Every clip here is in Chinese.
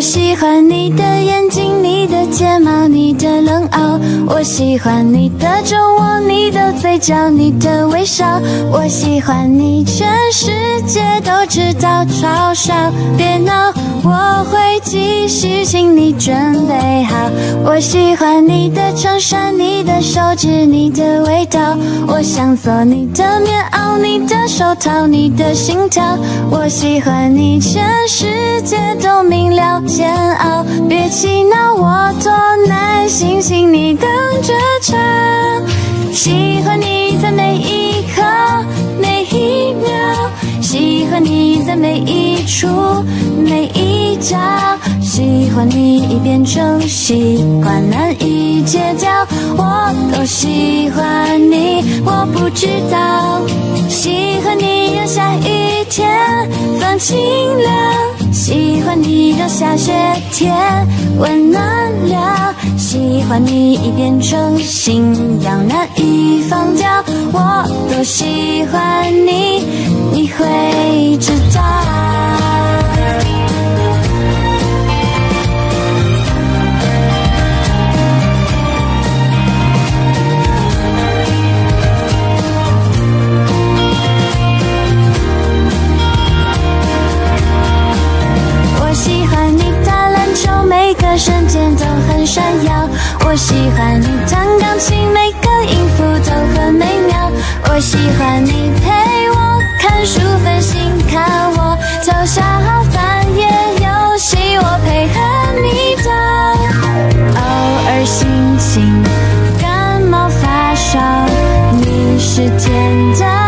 我喜欢你的眼睛，你的睫毛，你的冷傲。我喜欢你的酒窝，你的嘴角，你的微笑。我喜欢你，全世界都知道，嘲笑。别闹，我继续，请你准备好。我喜欢你的衬衫，你的手指，你的味道。我想做你的棉袄，你的手套，你的心跳。我喜欢你，全世界都明了。煎熬，别气恼，我多耐心，请喜欢你已变成习惯，难以戒掉。我多喜欢你，我不知道。喜欢你让下雨天放晴了。喜欢你让下雪天温暖了，喜欢你已变成信仰难以放掉，我多喜欢，你闪耀，我喜欢你弹钢琴，每个音符都很美妙。我喜欢你陪我看书分心，看我偷笑翻页游戏，我配合你的。偶尔心情感冒发烧，你是甜的。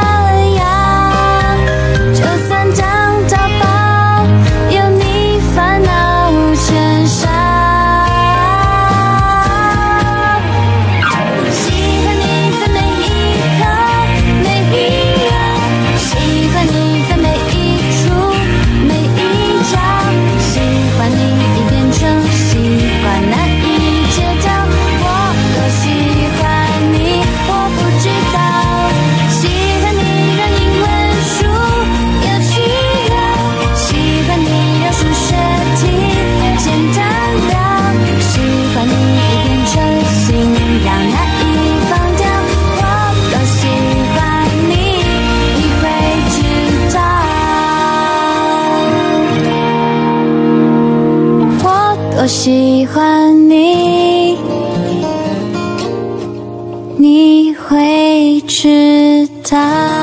我喜欢你，你会知道。